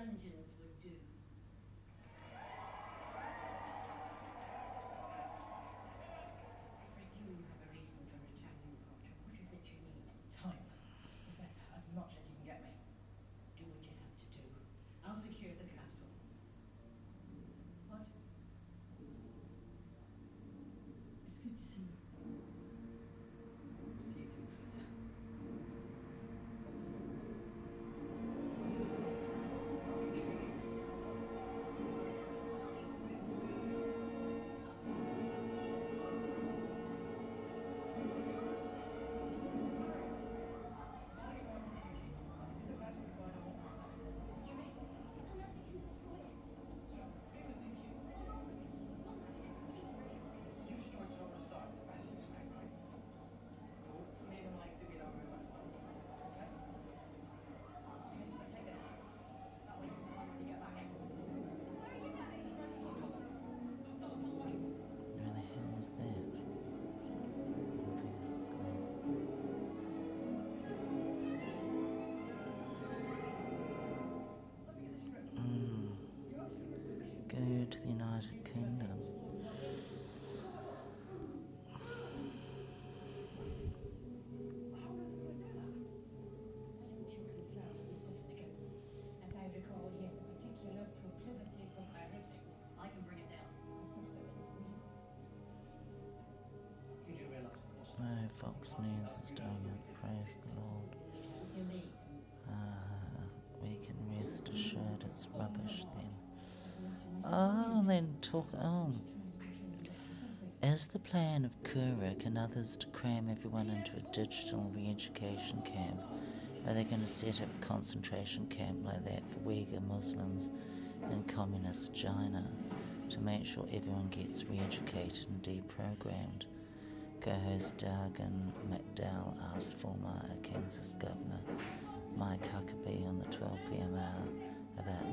dungeons Fox News is doing it. Praise the Lord. Uh, we can rest assured it's rubbish then. Oh, then talk. on. Is the plan of Couric and others to cram everyone into a digital re education camp? Are they going to set up a concentration camp like that for Uyghur Muslims in communist China to make sure everyone gets re educated and deprogrammed? Co-host Dagen McDowell asked former Arkansas Governor Mike Huckabee on the 12 p.m. hour about